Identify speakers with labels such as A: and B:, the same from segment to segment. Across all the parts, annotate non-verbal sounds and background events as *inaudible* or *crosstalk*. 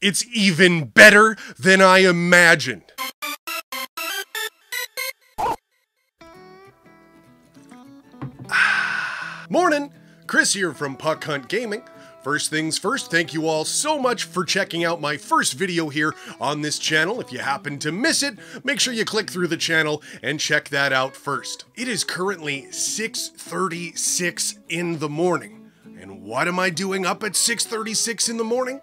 A: It's even better than I imagined. *sighs* Morning! Chris here from Puck Hunt Gaming. First things first, thank you all so much for checking out my first video here on this channel. If you happen to miss it, make sure you click through the channel and check that out first. It is currently 6.36 in the morning. And what am I doing up at 6.36 in the morning?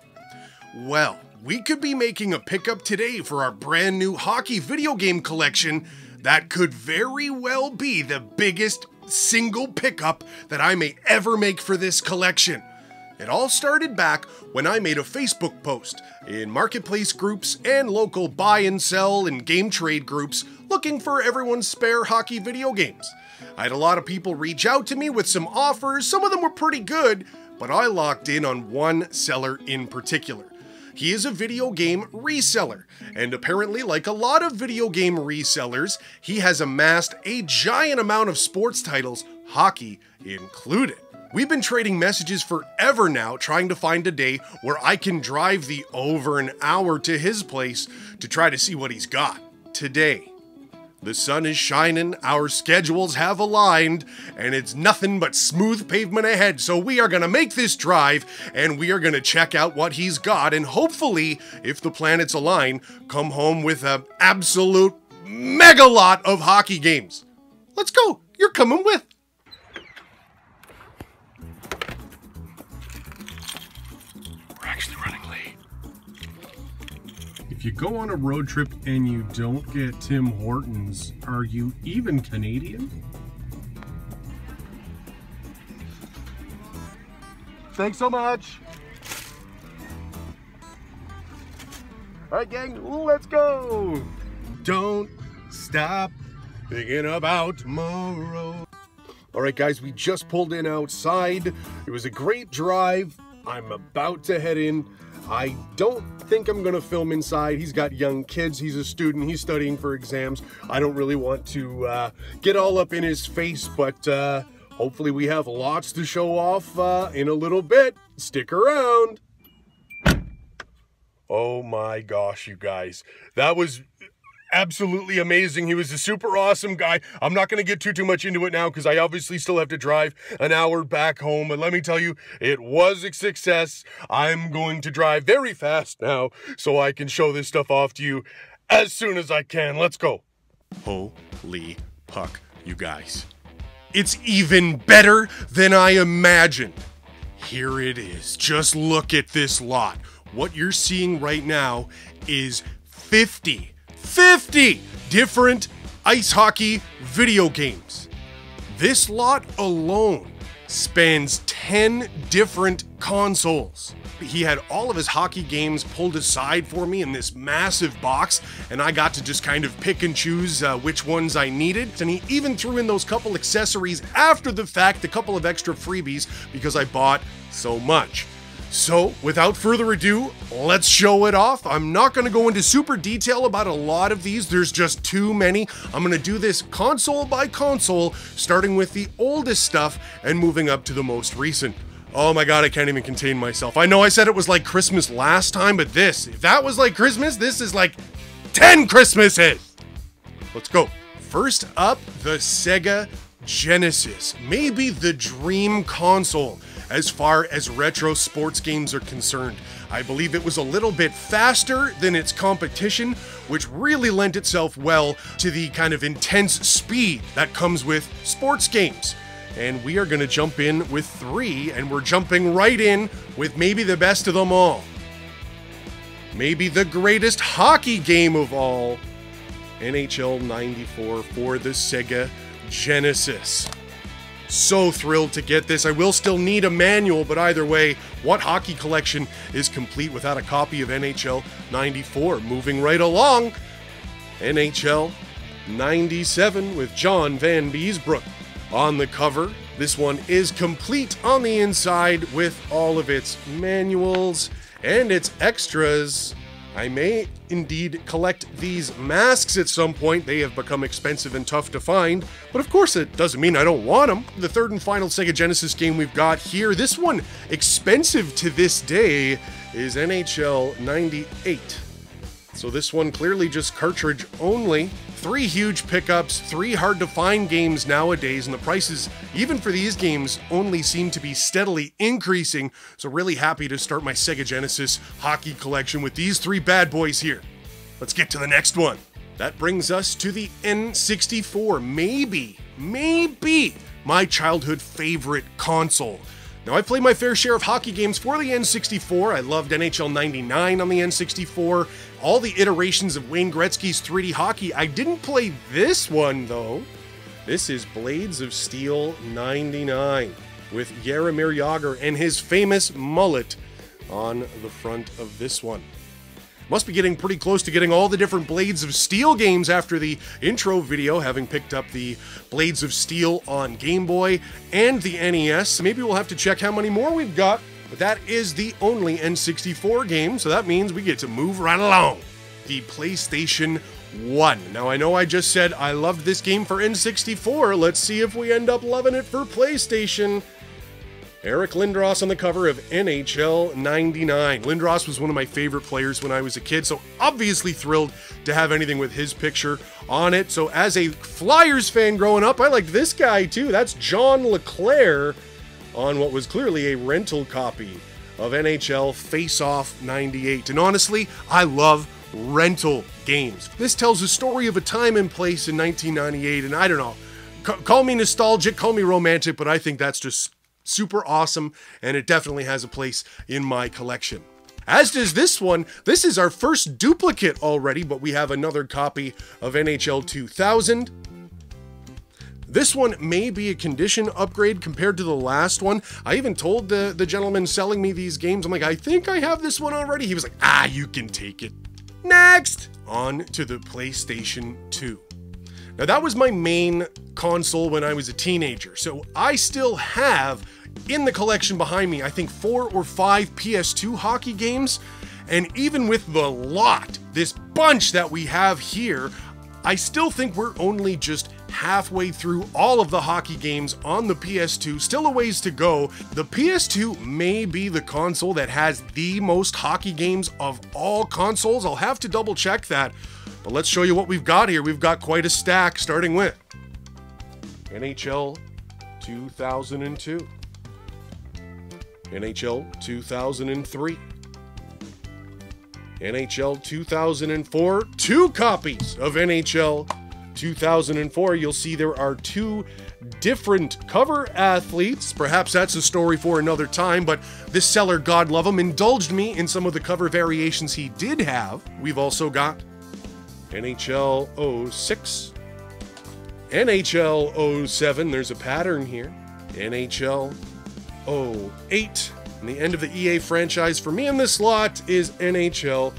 A: Well, we could be making a pickup today for our brand new hockey video game collection that could very well be the biggest single pickup that I may ever make for this collection. It all started back when I made a Facebook post in marketplace groups and local buy and sell and game trade groups looking for everyone's spare hockey video games. I had a lot of people reach out to me with some offers, some of them were pretty good, but I locked in on one seller in particular. He is a video game reseller, and apparently, like a lot of video game resellers, he has amassed a giant amount of sports titles, hockey included. We've been trading messages forever now, trying to find a day where I can drive the over an hour to his place to try to see what he's got. Today, the sun is shining, our schedules have aligned, and it's nothing but smooth pavement ahead. So we are gonna make this drive and we are gonna check out what he's got, and hopefully, if the planets align, come home with an absolute mega lot of hockey games. Let's go. You're coming with. You go on a road trip and you don't get Tim Hortons, are you even Canadian?
B: Thanks so much. All right, gang, let's go.
A: Don't stop thinking about tomorrow. All right, guys, we just pulled in outside. It was a great drive. I'm about to head in. I don't think I'm gonna film inside. He's got young kids. He's a student. He's studying for exams. I don't really want to uh, get all up in his face, but uh, hopefully we have lots to show off uh, in a little bit. Stick around. Oh my gosh, you guys. That was absolutely amazing. He was a super awesome guy. I'm not going to get too too much into it now because I obviously still have to drive an hour back home. But let me tell you, it was a success. I'm going to drive very fast now so I can show this stuff off to you as soon as I can. Let's go. Holy puck, you guys. It's even better than I imagined. Here it is. Just look at this lot. What you're seeing right now is 50, 50 different ice hockey video games. This lot alone spans 10 different consoles. He had all of his hockey games pulled aside for me in this massive box, and I got to just kind of pick and choose uh, which ones I needed. And he even threw in those couple accessories after the fact, a couple of extra freebies, because I bought so much. So, without further ado, let's show it off. I'm not going to go into super detail about a lot of these, there's just too many. I'm going to do this console by console, starting with the oldest stuff and moving up to the most recent. Oh my god, I can't even contain myself. I know I said it was like Christmas last time, but this, if that was like Christmas, this is like 10 Christmases! Let's go. First up, the Sega Genesis. Maybe the dream console as far as retro sports games are concerned. I believe it was a little bit faster than its competition, which really lent itself well to the kind of intense speed that comes with sports games. And we are going to jump in with three, and we're jumping right in with maybe the best of them all. Maybe the greatest hockey game of all NHL 94 for the Sega Genesis. So thrilled to get this. I will still need a manual, but either way, what hockey collection is complete without a copy of NHL 94? Moving right along, NHL 97 with John Vanbiesbrouck on the cover. This one is complete on the inside with all of its manuals and its extras. I may indeed collect these masks at some point. They have become expensive and tough to find, but of course it doesn't mean I don't want them. The third and final Sega Genesis game we've got here, this one expensive to this day, is NHL 98. So this one clearly just cartridge only. Three huge pickups, three hard to find games nowadays, and the prices, even for these games, only seem to be steadily increasing. So, really happy to start my Sega Genesis hockey collection with these three bad boys here. Let's get to the next one. That brings us to the N64. Maybe, maybe my childhood favorite console. Now, I played my fair share of hockey games for the N64. I loved NHL 99 on the N64, all the iterations of Wayne Gretzky's 3D hockey. I didn't play this one, though. This is Blades of Steel 99 with Jaromir Jagr and his famous mullet on the front of this one. Must be getting pretty close to getting all the different Blades of Steel games after the intro video, having picked up the Blades of Steel on Game Boy and the NES. Maybe we'll have to check how many more we've got, but that is the only N64 game, so that means we get to move right along. The PlayStation 1. Now, I know I just said I loved this game for N64. Let's see if we end up loving it for PlayStation. Eric Lindros on the cover of NHL 99. Lindros was one of my favorite players when I was a kid, so obviously thrilled to have anything with his picture on it. So, as a Flyers fan growing up, I liked this guy too. That's John LeClair on what was clearly a rental copy of NHL Face Off 98. And honestly, I love rental games. This tells the story of a time and place in 1998, and I don't know. call me nostalgic, call me romantic, but I think that's just super awesome, and it definitely has a place in my collection. As does this one. This is our first duplicate already, but we have another copy of NHL 2000. This one may be a condition upgrade compared to the last one. I even told the, the gentleman selling me these games, I'm like, I think I have this one already. He was like, ah, you can take it. Next! On to the PlayStation 2. Now, that was my main console when I was a teenager, so I still have in the collection behind me, I think four or five PS2 hockey games. And even with the lot, this bunch that we have here, I still think we're only just halfway through all of the hockey games on the PS2, still a ways to go. The PS2 may be the console that has the most hockey games of all consoles. I'll have to double check that. But let's show you what we've got here. We've got quite a stack, starting with NHL 2002, NHL 2003, NHL 2004, two copies of NHL 2004. You'll see there are two different cover athletes. Perhaps that's a story for another time, but this seller, God love him, indulged me in some of the cover variations he did have. We've also got NHL 06, NHL 07, there's a pattern here, NHL 08, and the end of the EA franchise for me in this slot is NHL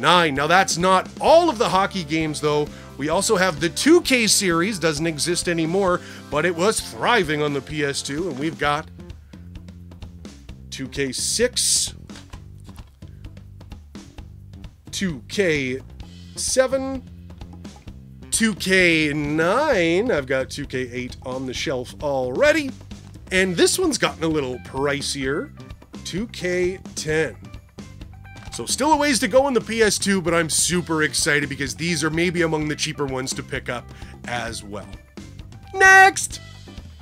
A: 09. Now, that's not all of the hockey games, though. We also have the 2K series, doesn't exist anymore, but it was thriving on the PS2, and we've got 2K6, 2K 7, 2K9. I've got 2K8 on the shelf already. And this one's gotten a little pricier 2K10. So, still a ways to go on the PS2, but I'm super excited because these are maybe among the cheaper ones to pick up as well. Next!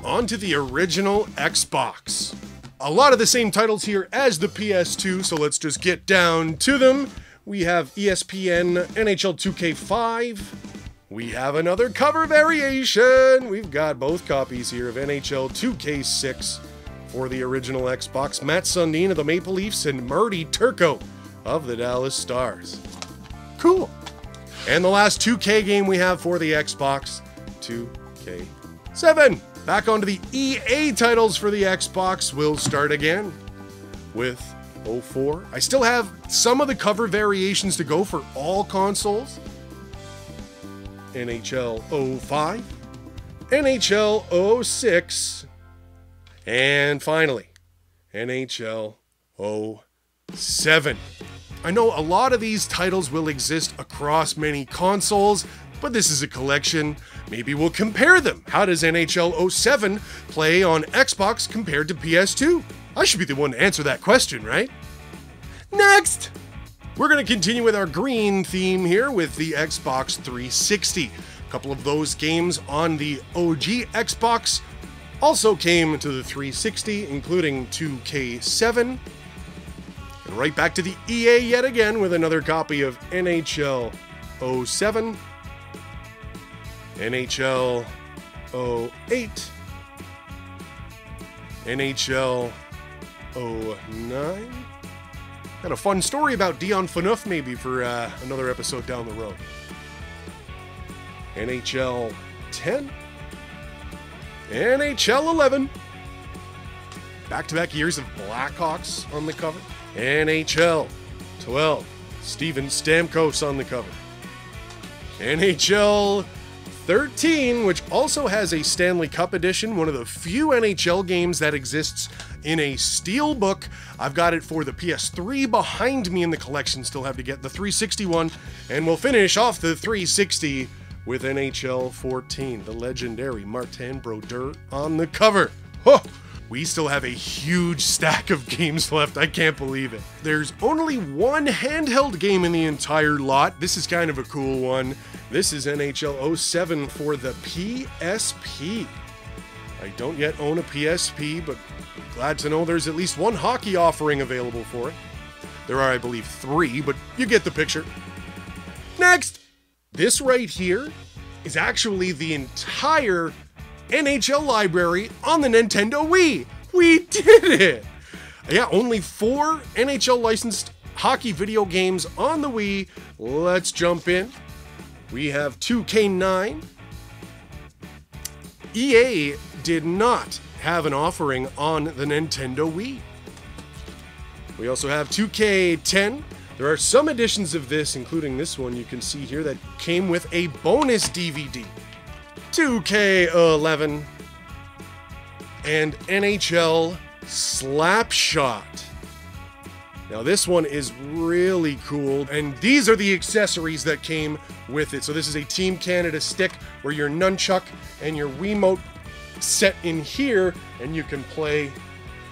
A: On to the original Xbox. A lot of the same titles here as the PS2, so let's just get down to them. We have ESPN NHL 2K5. We have another cover variation. We've got both copies here of NHL 2K6 for the original Xbox. Matt Sundin of the Maple Leafs and Marty Turco of the Dallas Stars. Cool. And the last 2K game we have for the Xbox 2K7. Back onto the EA titles for the Xbox. We'll start again with 04. I still have some of the cover variations to go for all consoles. NHL 05, NHL 06, and finally, NHL 07. I know a lot of these titles will exist across many consoles, but this is a collection. Maybe we'll compare them. How does NHL 07 play on Xbox compared to PS2? I should be the one to answer that question, right? Next! We're going to continue with our green theme here with the Xbox 360. A couple of those games on the OG Xbox also came to the 360, including 2K7. Right back to the EA yet again with another copy of NHL 07, NHL 08, NHL 09. Got a fun story about Dion Phaneuf maybe for uh, another episode down the road. NHL 10, NHL 11, back to back years of Blackhawks on the cover, NHL 12, Steven Stamkos on the cover, NHL 13, which also has a Stanley Cup edition, one of the few NHL games that exists in a steel book. I've got it for the PS3 behind me in the collection, still have to get the 361, and we'll finish off the 360 with NHL 14, the legendary Martin Brodeur on the cover. Oh, we still have a huge stack of games left. I can't believe it. There's only one handheld game in the entire lot. This is kind of a cool one. This is NHL 07 for the PSP. I don't yet own a PSP, but glad to know there's at least one hockey offering available for it. There are, I believe, three, but you get the picture. Next! This right here is actually the entire NHL library on the Nintendo Wii. We *laughs* did it! Yeah, only four NHL licensed hockey video games on the Wii. Let's jump in. We have 2K9. EA did not have an offering on the Nintendo Wii. We also have 2K10. There are some editions of this, including this one you can see here, that came with a bonus DVD. 2K11 and NHL Slapshot. Now, this one is really cool, and these are the accessories that came with it. So, this is a Team Canada stick where your nunchuck and your Wiimote set in here, and you can play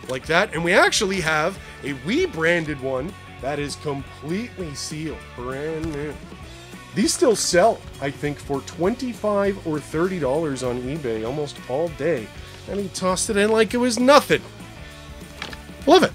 A: like that. And we actually have a Wii branded one that is completely sealed, brand new. These still sell, I think, for 25 or $30 on eBay almost all day. And he tossed it in like it was nothing. Love it.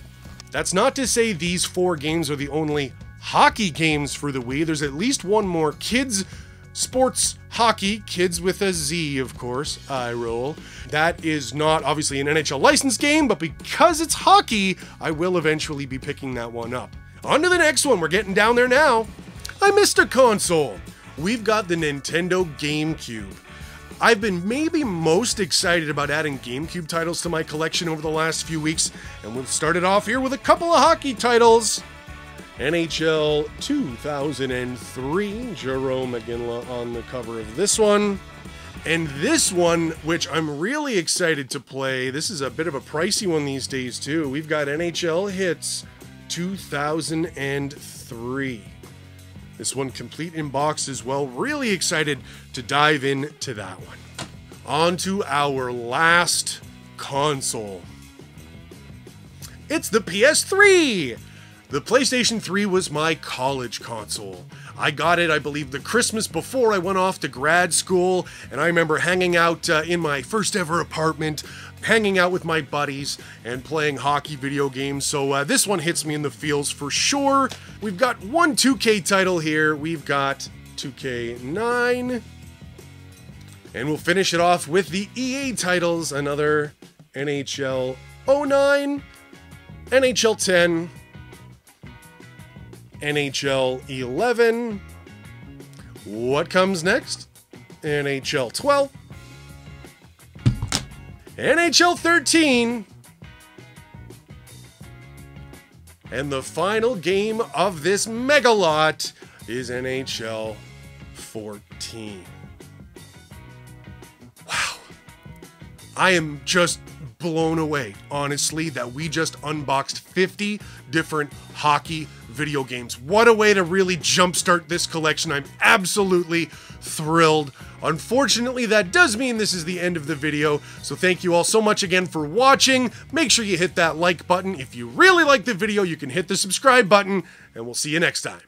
A: That's not to say these four games are the only hockey games for the Wii. There's at least one more Kidz sports hockey, kids with a Z, of course, I roll. That is not obviously an NHL license game, but because it's hockey, I will eventually be picking that one up. On to the next one, we're getting down there now. I missed a console. We've got the Nintendo GameCube. I've been maybe most excited about adding GameCube titles to my collection over the last few weeks, and we'll start it off here with a couple of hockey titles. NHL 2003, Jarome Iginla on the cover of this one. And this one, which I'm really excited to play, this is a bit of a pricey one these days too. We've got NHL Hitz 2003. This one complete in box as well. Really excited to dive into that one. On to our last console. It's the PS3! The PlayStation 3 was my college console. I got it, I believe, the Christmas before I went off to grad school, and I remember hanging out uh, in my first ever apartment, hanging out with my buddies, and playing hockey video games. So uh, this one hits me in the feels for sure. We've got one 2K title here. We've got 2K9. And we'll finish it off with the EA titles another NHL 09, NHL 10, NHL 11. What comes next? NHL 12. NHL 13. And the final game of this mega lot is NHL 14. Wow. I am just blown away, honestly, that we just unboxed 50 different hockey video games. What a way to really jumpstart this collection. I'm absolutely thrilled. Unfortunately, that does mean this is the end of the video, so thank you all so much again for watching. Make sure you hit that like button. If you really like the video, you can hit the subscribe button, and we'll see you next time.